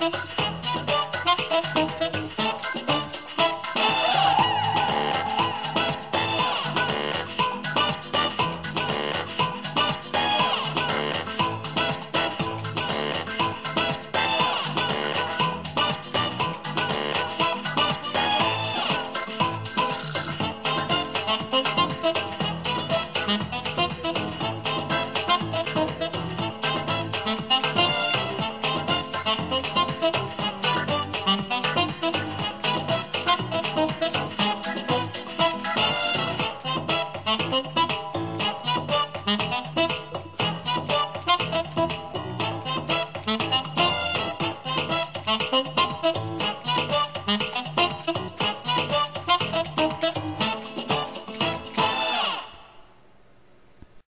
Gracias. Thank you.